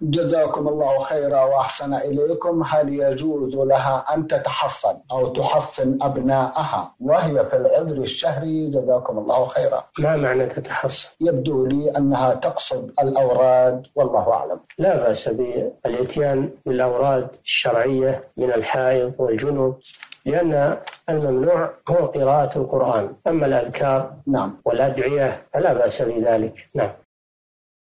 جزاكم الله خيرا وأحسن إليكم. هل يجوز لها أن تتحصن أو تحصن أبنائها وهي في العذر الشهري؟ جزاكم الله خيرا. ما معنى تتحصن؟ يبدو لي أنها تقصد الأوراد والله أعلم. لا بأس بالإتيان بالأوراد الشرعية من الحائض والجنوب لأن الممنوع هو قراءة القرآن. أما الأذكار نعم. والأدعية فلا بأس بذلك. نعم.